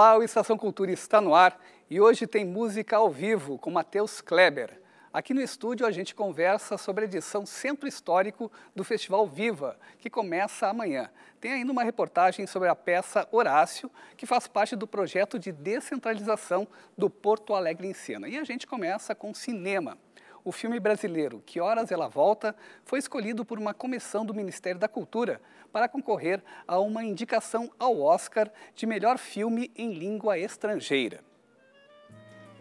Olá, o Estação Cultura está no ar e hoje tem música ao vivo com Matheus Kleber. Aqui no estúdio a gente conversa sobre a edição Centro Histórico do Festival Viva, que começa amanhã. Tem ainda uma reportagem sobre a peça Horácio, que faz parte do projeto de descentralização do Porto Alegre em Cena. E a gente começa com cinema. O filme brasileiro Que Horas Ela Volta foi escolhido por uma comissão do Ministério da Cultura para concorrer a uma indicação ao Oscar de melhor filme em língua estrangeira.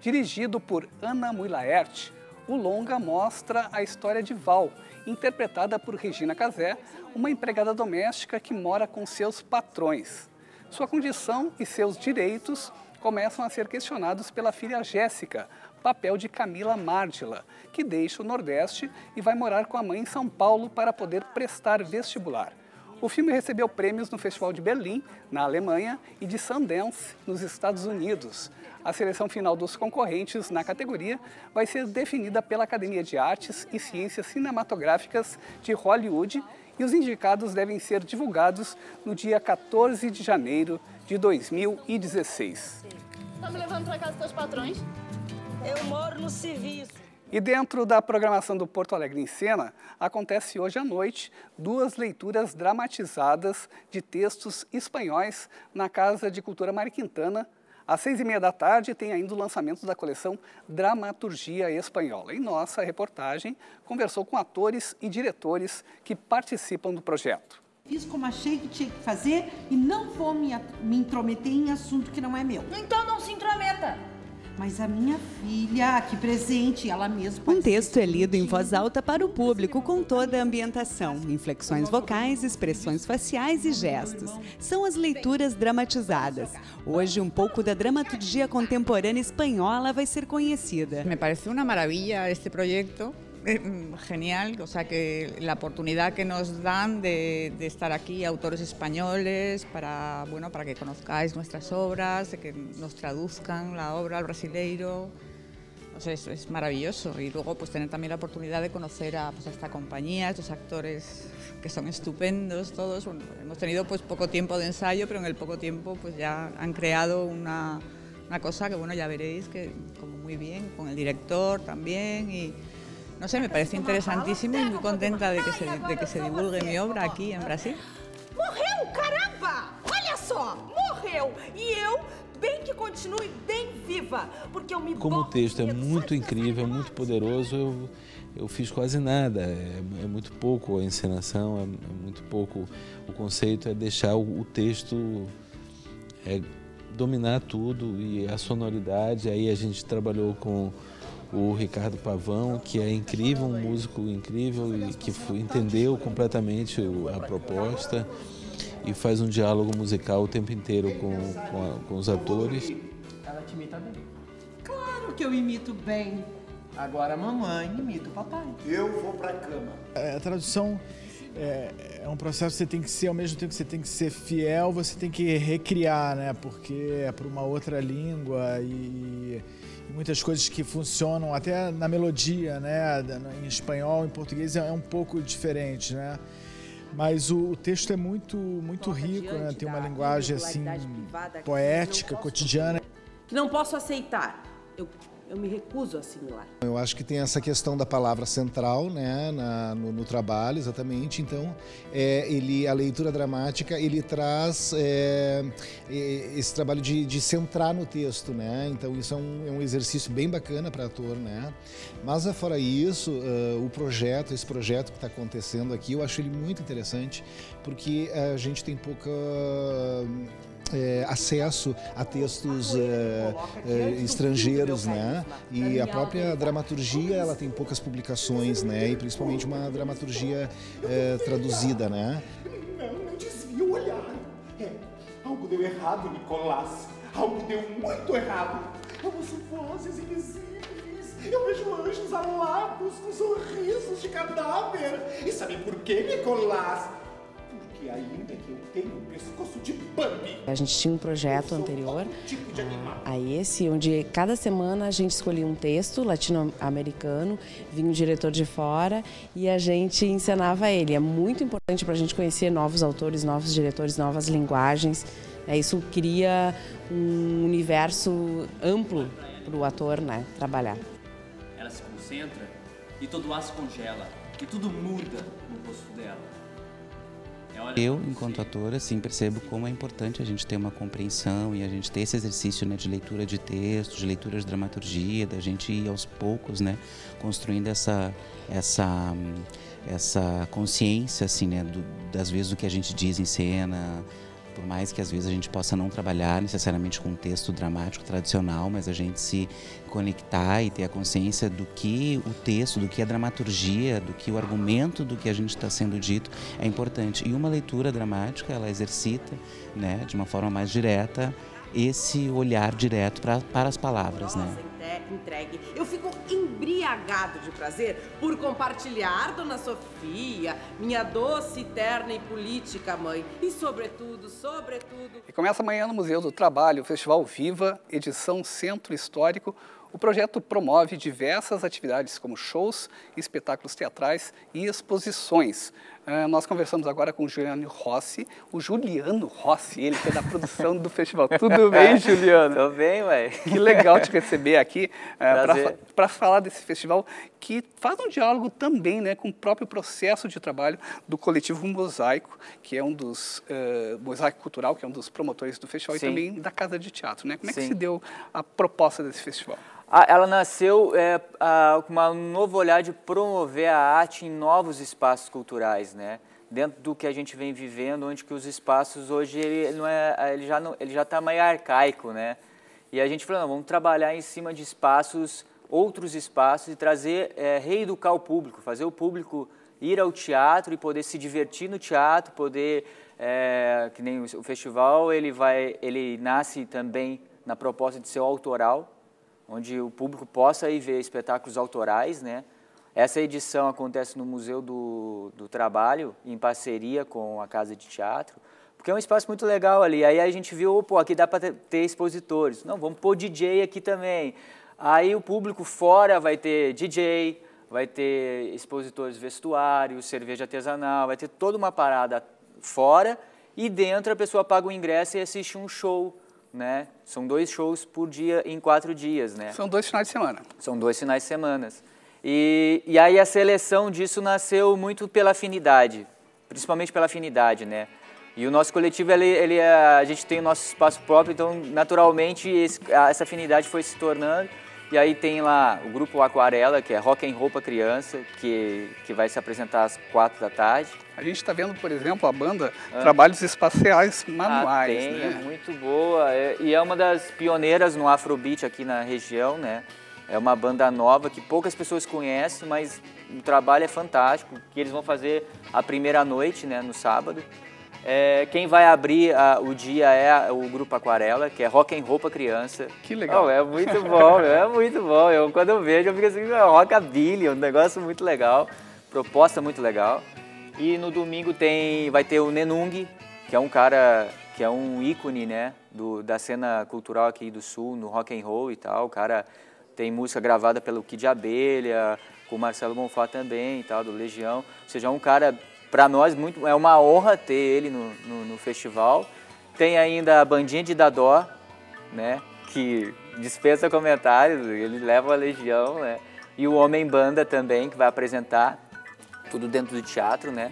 Dirigido por Ana Mulaert, o longa mostra a história de Val, interpretada por Regina Casé, uma empregada doméstica que mora com seus patrões. Sua condição e seus direitos começam a ser questionados pela filha Jéssica, papel de Camila Mardila, que deixa o Nordeste e vai morar com a mãe em São Paulo para poder prestar vestibular. O filme recebeu prêmios no Festival de Berlim, na Alemanha, e de Sundance, nos Estados Unidos. A seleção final dos concorrentes na categoria vai ser definida pela Academia de Artes e Ciências Cinematográficas de Hollywood e os indicados devem ser divulgados no dia 14 de janeiro de 2016. Tá me levando para casa dos patrões? Eu moro no serviço. E dentro da programação do Porto Alegre em Cena, acontece hoje à noite duas leituras dramatizadas de textos espanhóis na Casa de Cultura Mariquintana. Às seis e meia da tarde tem ainda o lançamento da coleção Dramaturgia Espanhola. E nossa reportagem conversou com atores e diretores que participam do projeto. Fiz como achei que tinha que fazer e não vou me, me intrometer em assunto que não é meu. Então não se intrometa. Mas a minha filha, aqui presente, ela mesma. Um texto é lido em voz alta para o público com toda a ambientação, inflexões vocais, expressões faciais e gestos. São as leituras dramatizadas. Hoje, um pouco da dramaturgia contemporânea espanhola vai ser conhecida. Me parece uma maravilha este projeto. Genial, o sea que la oportunidad que nos dan de, estar aquí autores españoles para bueno para que conozcáis nuestras obras, que nos traduzcan la obra al brasileiro, o sea, es, es maravilloso y luego pues tener también la oportunidad de conocer a, pues, esta compañía, a estos actores que son estupendos todos. Hemos tenido pues poco tiempo de ensayo, pero en el poco tiempo pues ya han creado una, una cosa que bueno ya veréis que como muy bien con el director también y no sé, me parece interesantísimo y muy contenta de que se, de que se divulgue mi obra aqui em Brasil. Morreu, caramba! Olha só, morreu! E eu, bem que continue bem viva, porque eu me Como o texto é muito incrível, muito poderoso, eu, eu fiz quase nada. É, é muito pouco a encenação, é, é, muito pouco. O conceito é deixar o, o texto é, dominar tudo e a sonoridade. Aí a gente trabalhou com o Ricardo Pavão, que é incrível, um músico incrível e que entendeu completamente a proposta e faz um diálogo musical o tempo inteiro com, com, a, com os atores. Ela te imita bem. Claro que eu imito bem. Agora a mamãe imita o papai. Eu vou pra cama. A tradução é, é, um processo que você tem que ser, ao mesmo tempo que você tem que ser fiel, você tem que recriar, né? Porque é para uma outra língua e muitas coisas que funcionam até na melodia, né? Em espanhol, em português é um pouco diferente, né? Mas o, texto é muito, muito rico, né? Tem uma linguagem assim poética, cotidiana. Não posso aceitar. Eu eu me recuso a assimilar. Eu acho que tem essa questão da palavra central né, na, no, no, trabalho, exatamente. Então, é, ele, a leitura dramática, ele traz é, esse trabalho de, de, centrar no texto, né? Então, isso é um, é um exercício bem bacana para ator, né? Mas, fora isso, uh, o projeto, esse projeto que está acontecendo aqui, eu acho ele muito interessante, porque a gente tem pouca é, acesso a textos é, é, estrangeiros, né? E a própria dramaturgia ela tem poucas publicações, né? E principalmente uma dramaturgia é, traduzida, né? Não, não desvia o olhar. É, algo deu errado, Nicolás. Algo deu muito errado. Eu ouço vozes invisíveis. Eu vejo anjos alados com sorrisos de cadáver. E sabe por quê, Nicolás? Que ainda que eu tenho um pescoço de Bambi. A gente tinha um projeto anterior a esse, onde cada semana a gente escolhia um texto latino-americano, vinha um diretor de fora e a gente encenava ele. É muito importante para a gente conhecer novos autores, novos diretores, novas linguagens. É, isso cria um universo amplo para o ator né, trabalhar. Ela se concentra e todo o ar se congela e tudo muda no rosto dela. Eu, enquanto ator, assim, percebo como é importante a gente ter uma compreensão e a gente ter esse exercício né, de leitura de texto, de leitura de dramaturgia, da gente ir aos poucos, né, construindo essa, essa, essa consciência, assim, né, do, das vezes do que a gente diz em cena, por mais que às vezes a gente possa não trabalhar necessariamente com um texto dramático tradicional, mas a gente se conectar e ter a consciência do que o texto, do que a dramaturgia, do que o argumento do que a gente está sendo dito é importante. E uma leitura dramática, ela exercita, né, de uma forma mais direta, esse olhar direto pra, para as palavras, né? entregue. Eu fico embriagado de prazer por compartilhar, Dona Sofia, minha doce, terna e política mãe. E, sobretudo, sobretudo. E começa amanhã no Museu do Trabalho, o Festival Viva, edição Centro Histórico. O projeto promove diversas atividades como shows, espetáculos teatrais e exposições. Uh, nós conversamos agora com o Juliano Rossi, o Juliano Rossi, ele que é da produção do festival. Tudo bem, Juliano? Tô bem, ué. Que legal te receber aqui uh, para falar desse festival que faz um diálogo também né, com o próprio processo de trabalho do coletivo Mosaico, que é um dos, uh, Mosaico Cultural, que é um dos promotores do festival Sim. e também da Casa de Teatro. Né? Como é Sim. que se deu a proposta desse festival? Ela nasceu é, com um novo olhar de promover a arte em novos espaços culturais, né? Dentro do que a gente vem vivendo, onde que os espaços hoje ele não é, ele já não, ele já está meio arcaico, né? E a gente falou, não, vamos trabalhar em cima de espaços, outros espaços e trazer, é, reeducar o público, fazer o público ir ao teatro e poder se divertir no teatro, poder, é, que nem o festival, ele vai, ele nasce também na proposta de ser autoral, onde o público possa ir ver espetáculos autorais, né? Essa edição acontece no Museu do, do Trabalho, em parceria com a Casa de Teatro, porque é um espaço muito legal ali. Aí a gente viu, pô, aqui dá para ter expositores. Não, vamos pôr DJ aqui também. Aí o público fora vai ter DJ, vai ter expositores vestuários, cerveja artesanal, vai ter toda uma parada fora e dentro a pessoa paga o ingresso e assiste um show né? São dois shows por dia em quatro dias, né? São dois finais de semana. São dois finais de semana. E, e aí a seleção disso nasceu muito pela afinidade, principalmente pela afinidade, né? E o nosso coletivo, ele, ele é, a gente tem o nosso espaço próprio, então naturalmente esse, essa afinidade foi se tornando. E aí tem lá o grupo Aquarela, que é Rock and Roll para Criança, que, que vai se apresentar às quatro da tarde. A gente está vendo, por exemplo, a banda ah. Trabalhos Espaciais Manuais. Ah, tem, né? é muito boa. É, e é uma das pioneiras no Afrobeat aqui na região, né? É uma banda nova que poucas pessoas conhecem, mas o trabalho é fantástico, que eles vão fazer a primeira noite, né, no sábado. É, quem vai abrir a, o dia é o grupo Aquarela, que é Rock and Roll pra criança. Que legal. Oh, é muito bom, é muito bom. Eu, quando eu vejo, eu fico assim, rockabilly, um negócio muito legal, proposta muito legal. E no domingo tem, vai ter o Nenung, que é um cara, que é um ícone, né, do, da cena cultural aqui do Sul, no rock and roll e tal. O cara tem música gravada pelo Kid Abelha, com o Marcelo Bonfá também e tal, do Legião. Ou seja, é um cara para nós muito, é uma honra ter ele no, no, no, festival. Tem ainda a bandinha de Dadó, né, que dispensa comentários, ele leva a legião, né, e o Homem Banda também, que vai apresentar tudo dentro do teatro, né.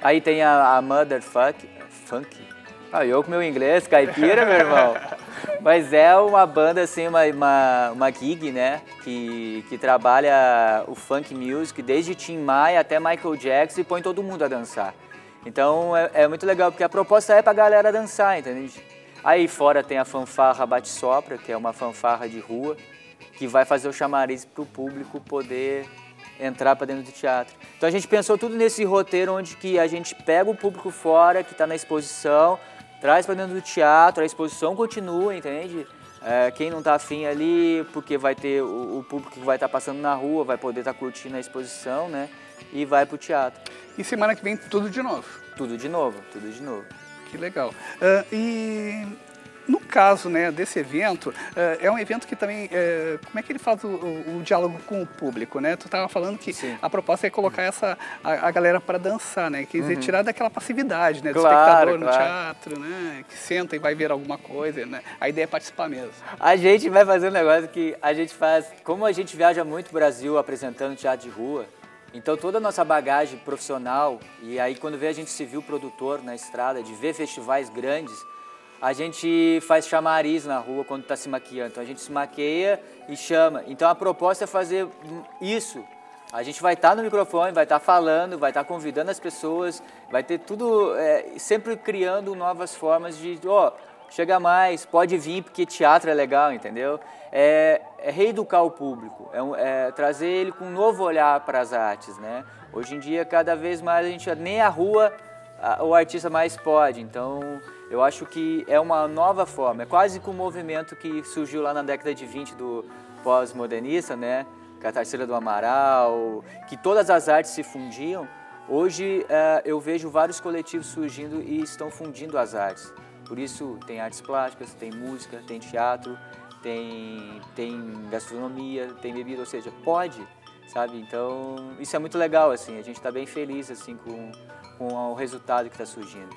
Aí tem a, a Mother Funk, Funk. Ah, eu com meu inglês, caipira, meu irmão. Mas é uma banda, assim, uma, uma, uma gig, né? Que, que trabalha o funk music desde Tim Maia até Michael Jackson e põe todo mundo a dançar. Então é, é muito legal, porque a proposta é pra galera dançar, entende? Aí fora tem a fanfarra Bate Sopra, que é uma fanfarra de rua, que vai fazer o chamariz para o público poder entrar para dentro do teatro. Então a gente pensou tudo nesse roteiro onde que a gente pega o público fora, que está na exposição, traz para dentro do teatro, a exposição continua, entende? É, quem não está afim ali, porque vai ter o, o público que vai estar tá passando na rua, vai poder estar tá curtindo a exposição, né? E vai para o teatro. E semana que vem tudo de novo? Tudo de novo, tudo de novo. Que legal. Uh, e no caso né, desse evento, é, é um evento que também, é, como é que ele faz o, o, diálogo com o público, né? Tu estava falando que Sim. a proposta é colocar essa, a, a galera para dançar, né? Quer dizer, uhum. tirar daquela passividade, né? Do claro, espectador no claro. teatro, né? Que senta e vai ver alguma coisa, né? A ideia é participar mesmo. A gente vai fazer um negócio que a gente faz, como a gente viaja muito o Brasil apresentando teatro de rua, então toda a nossa bagagem profissional, e aí quando vê a gente civil produtor na estrada, de ver festivais grandes, a gente faz chamariz na rua quando está se maquiando. Então a gente se maqueia e chama. Então a proposta é fazer isso. A gente vai estar tá no microfone, vai estar tá falando, vai estar tá convidando as pessoas, vai ter tudo, é, sempre criando novas formas de, ó, oh, chega mais, pode vir porque teatro é legal, entendeu? É, é reeducar o público, é, é trazer ele com um novo olhar para as artes, né? Hoje em dia, cada vez mais a gente, nem a rua a, o artista mais pode, então eu acho que é uma nova forma, é quase que um movimento que surgiu lá na década de 20 do pós-modernista, né? Com a Tarsila do Amaral, que todas as artes se fundiam. Hoje uh, eu vejo vários coletivos surgindo e estão fundindo as artes. Por isso tem artes plásticas, tem música, tem teatro, tem, tem gastronomia, tem bebida, ou seja, pode, sabe? Então isso é muito legal, assim, a gente está bem feliz assim com, com o resultado que está surgindo.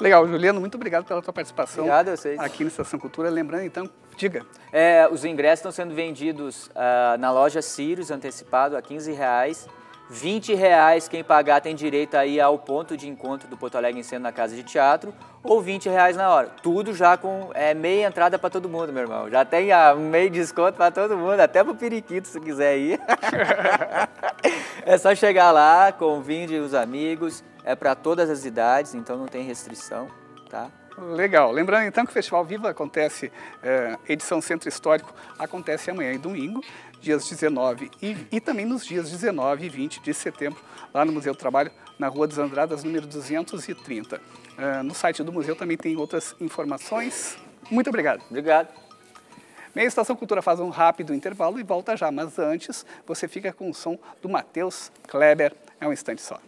Legal, Juliano, muito obrigado pela tua participação obrigado a vocês. aqui no Estação Cultura. Lembrando, então, diga. É, os ingressos estão sendo vendidos uh, na loja Sirius, antecipado, a 15 reais. 20 reais quem pagar tem direito aí ao ponto de encontro do Porto Alegre em Cena na Casa de Teatro ou 20 reais na hora. Tudo já com é, meia entrada para todo mundo, meu irmão. Já tem a, um meio desconto para todo mundo, até para o periquito se quiser ir. é só chegar lá, convide os amigos, é para todas as idades, então não tem restrição, tá? Legal. Lembrando então que o Festival Viva acontece, é, edição Centro Histórico, acontece amanhã e domingo, dias 19 e, e também nos dias 19 e 20 de setembro, lá no Museu do Trabalho, na Rua dos Andradas, número 230. É, no site do museu também tem outras informações. Muito obrigado. Obrigado. Meia Estação Cultura faz um rápido intervalo e volta já, mas antes você fica com o som do Matheus Kleber. É um instante só.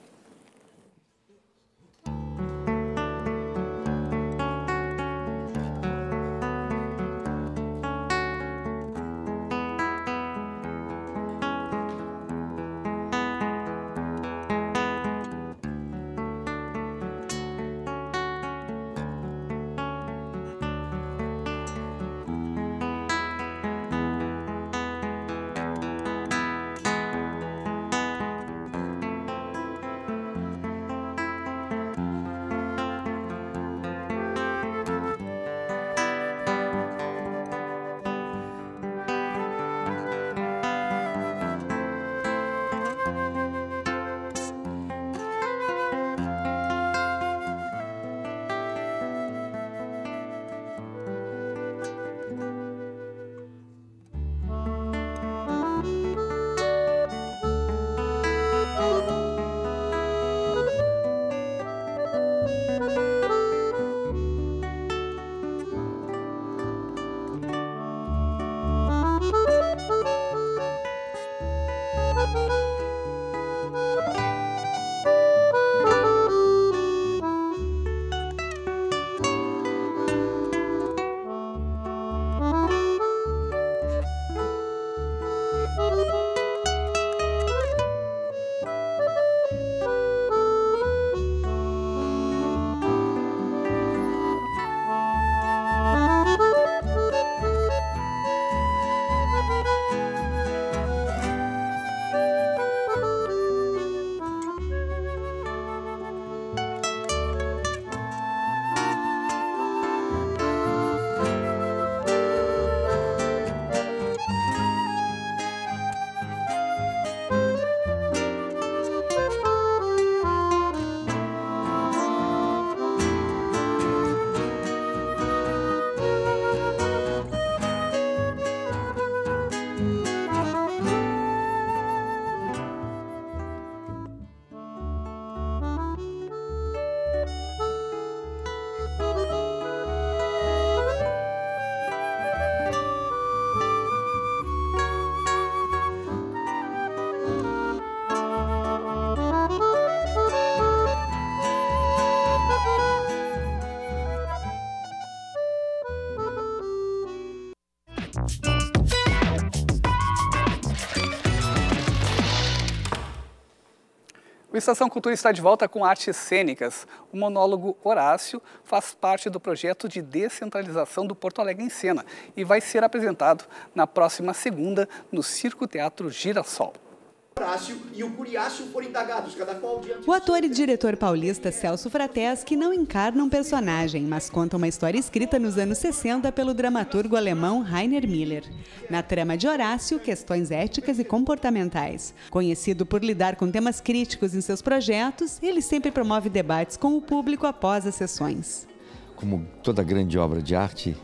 Estação Cultura está de volta com artes cênicas. O monólogo Horácio faz parte do projeto de descentralização do Porto Alegre em Cena e vai ser apresentado na próxima segunda no Circo Teatro Girassol. Horácio e o Curiácio foram indagados, cada qual diante O ator e diretor paulista Celso Frateschi não encarna um personagem, mas conta uma história escrita nos anos 60 pelo dramaturgo alemão Rainer Miller. Na trama de Horácio, questões éticas e comportamentais. Conhecido por lidar com temas críticos em seus projetos, ele sempre promove debates com o público após as sessões. Como toda grande obra de arte,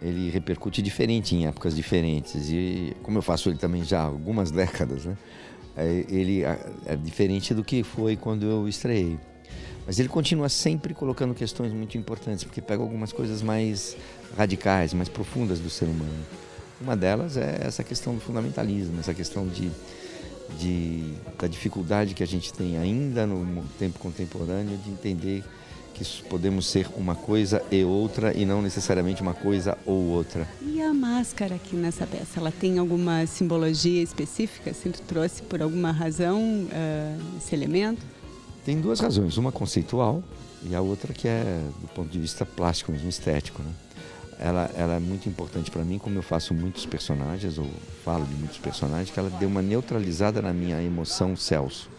ele repercute diferente em épocas diferentes. E como eu faço ele também já há algumas décadas, né? É, ele é diferente do que foi quando eu estreiei. Mas ele continua sempre colocando questões muito importantes, porque pega algumas coisas mais radicais, mais profundas do ser humano. Uma delas é essa questão do fundamentalismo, essa questão de, de da dificuldade que a gente tem ainda no tempo contemporâneo de entender que podemos ser uma coisa e outra e não necessariamente uma coisa ou outra. E a máscara aqui nessa peça, ela tem alguma simbologia específica? Assim, tu trouxe por alguma razão uh, esse elemento? Tem duas razões, uma conceitual e a outra que é do ponto de vista plástico, mesmo estético. Né? Ela, ela é muito importante para mim, como eu faço muitos personagens, ou falo de muitos personagens, que ela deu uma neutralizada na minha emoção Celso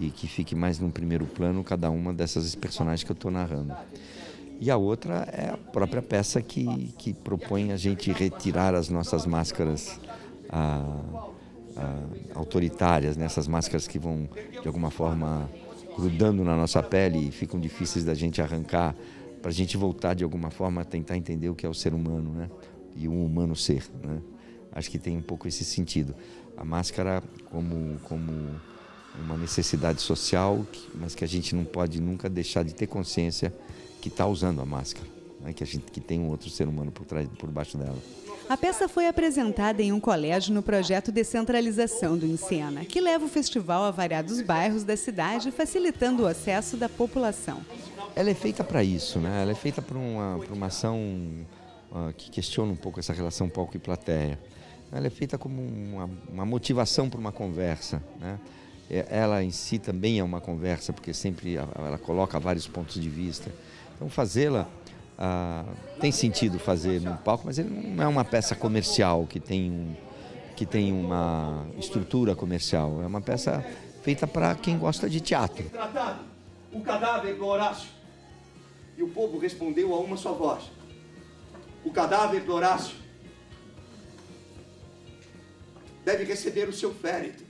e que fique mais num primeiro plano cada uma dessas personagens que eu estou narrando. E a outra é a própria peça que, que propõe a gente retirar as nossas máscaras ah, ah, autoritárias, né? essas máscaras que vão, de alguma forma, grudando na nossa pele e ficam difíceis da gente arrancar, para a gente voltar, de alguma forma, a tentar entender o que é o ser humano né? e um humano ser. Né? Acho que tem um pouco esse sentido. A máscara como, como uma necessidade social, mas que a gente não pode nunca deixar de ter consciência que está usando a máscara, né? que a gente que tem um outro ser humano por trás, por baixo dela. A peça foi apresentada em um colégio no projeto Descentralização do Encena, que leva o festival a variados bairros da cidade, facilitando o acesso da população. Ela é feita para isso, né? Ela é feita para uma, uma ação uh, que questiona um pouco essa relação palco e plateia. Ela é feita como uma, uma motivação para uma conversa, né? É, ela em si também é uma conversa, porque sempre ela coloca vários pontos de vista. Então, fazê-la ah, tem sentido fazer no palco, mas ele não é uma peça comercial que tem, um, que tem uma estrutura comercial. É uma peça feita para quem gosta de teatro. O cadáver do Horácio. E o povo respondeu a uma só voz: O cadáver do Horácio deve receber o seu féretro.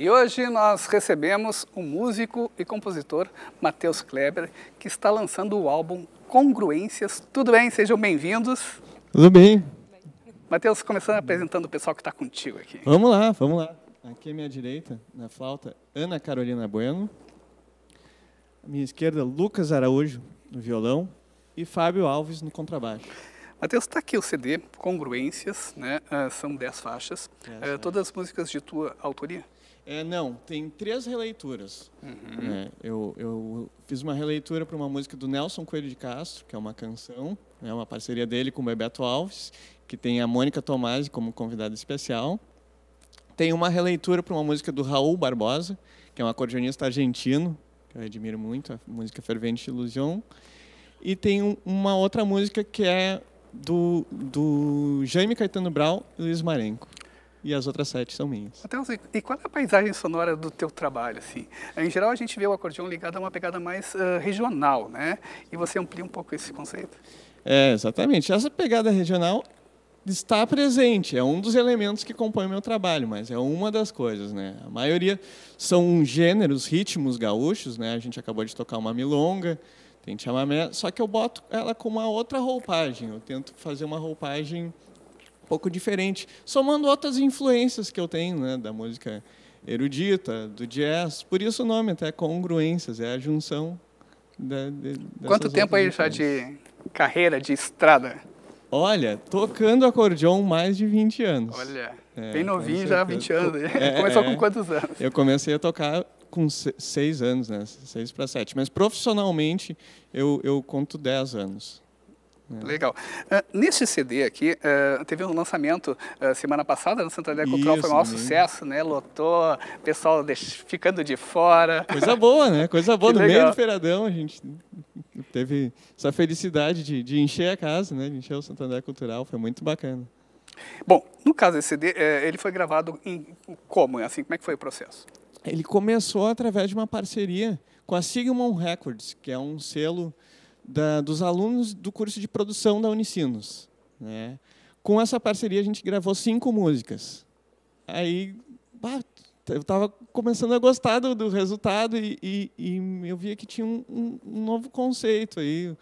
E hoje nós recebemos o músico e compositor Matheus Kleber, que está lançando o álbum Congruências. Tudo bem? Sejam bem-vindos. Tudo bem. Matheus, começando apresentando o pessoal que está contigo aqui. Vamos lá, vamos lá. Aqui à minha direita, na flauta, Ana Carolina Bueno. À minha esquerda, Lucas Araújo, no violão. E Fábio Alves, no contrabaixo. Matheus, está aqui o CD, Congruências, né? Uh, são 10 faixas. Dez uh, todas as músicas de tua autoria? É, não, tem três releituras. Uhum. né? eu, eu fiz uma releitura para uma música do Nelson Coelho de Castro, que é uma canção, é uma parceria dele com o Bebeto Alves, que tem a Mônica Tomasi como convidada especial. Tem uma releitura para uma música do Raul Barbosa, que é um acordeonista argentino, que eu admiro muito, a música Fervente Ilusion. E tem um, uma outra música que é do, do Jaime Caetano Brau e Luiz Marenco. E as outras sete são minhas. Matheus, e qual é a paisagem sonora do teu trabalho? Assim? Em geral, a gente vê o acordeão ligado a uma pegada mais uh, regional, né? E você amplia um pouco esse conceito? É, exatamente. Essa pegada regional está presente, é um dos elementos que compõe o meu trabalho, mas é uma das coisas, né? A maioria são gêneros, ritmos gaúchos, né? A gente acabou de tocar uma milonga, tem chamamé, só que eu boto ela com uma outra roupagem. Eu tento fazer uma roupagem pouco diferente, somando outras influências que eu tenho, né, da música erudita, do jazz. Por isso o nome até congruências, é a junção da, de, Quanto tempo aí já de carreira, de estrada? Olha, tocando acordeon mais de 20 anos. Olha, é, bem novinho já, 20 anos. É, Começou é, com quantos anos? Eu comecei a tocar com seis anos, né? Seis para sete. Mas profissionalmente eu, eu conto dez anos. É. Legal. Uh, nesse CD aqui, uh, teve um lançamento uh, semana passada no Santander Cultural, foi um maior sucesso, né? Lotou, pessoal ficando de fora. Coisa boa, né? Coisa boa. No meio do feiradão a gente teve essa felicidade de, de encher a casa, né? De encher o Santander Cultural, foi muito bacana. Bom, no caso desse CD, eh, ele foi gravado em como? Assim, como é que foi o processo? Ele começou através de uma parceria com a Sigmund Records, que é um selo da, dos alunos do curso de produção da Unicinos. Né? Com essa parceria, a gente gravou cinco músicas. Aí, bah, eu estava começando a gostar do, do resultado e, e, e, eu via que tinha um, um, um, novo conceito aí,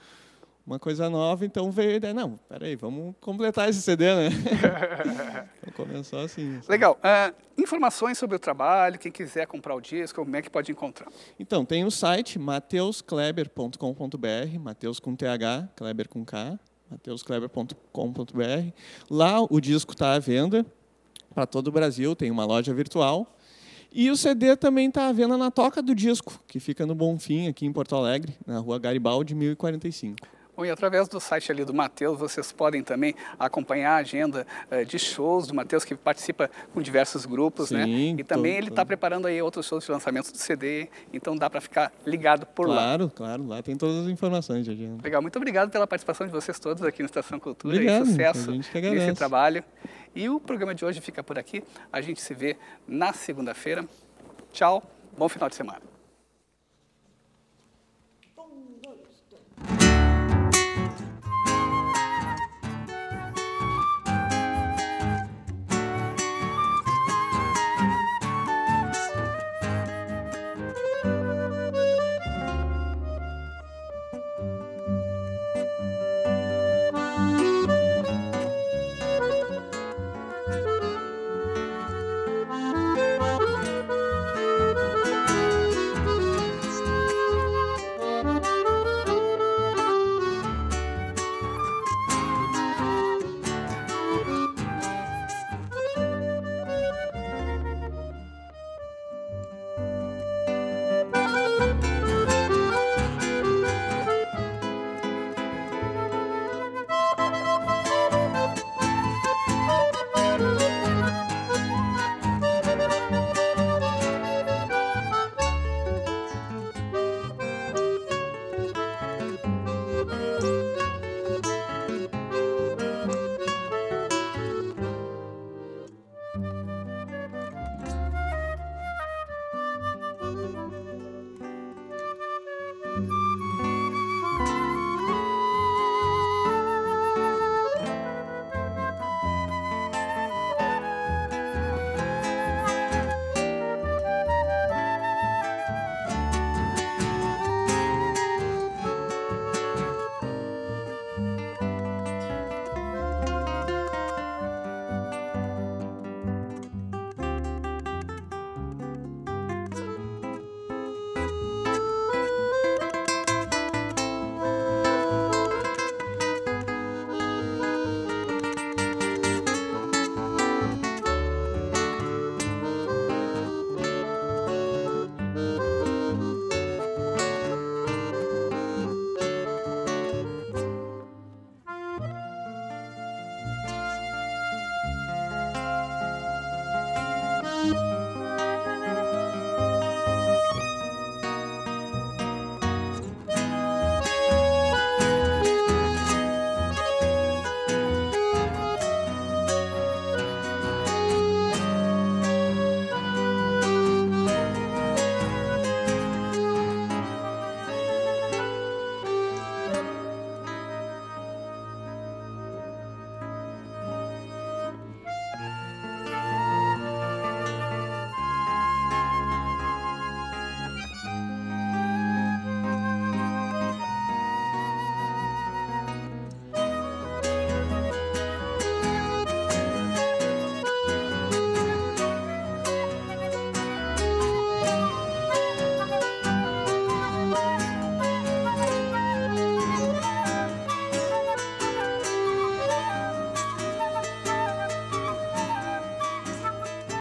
uma coisa nova. Então veio a ideia, não, peraí, vamos completar esse CD, né? então, começou assim. assim. Legal. Uh, informações sobre o trabalho, quem quiser comprar o disco, como é que pode encontrar? Então, tem o site mateuskleber.com.br, Mateus com TH, Kleber com K, mateuskleber.com.br. Lá o disco está à venda para todo o Brasil, tem uma loja virtual. E o CD também está à venda na Toca do Disco, que fica no Bonfim, aqui em Porto Alegre, na rua Garibaldi, 1045. Bom, e através do site ali do Matheus, vocês podem também acompanhar a agenda uh, de shows do Matheus, que participa com diversos grupos, Sim, né? E também tô, ele está preparando aí outros shows de lançamento do CD, então dá para ficar ligado por claro, lá. Claro, claro, lá tem todas as informações de agenda. Legal, muito obrigado pela participação de vocês todos aqui no Estação Cultura obrigado, e sucesso nesse trabalho. E o programa de hoje fica por aqui. A gente se vê na segunda-feira. Tchau, bom final de semana.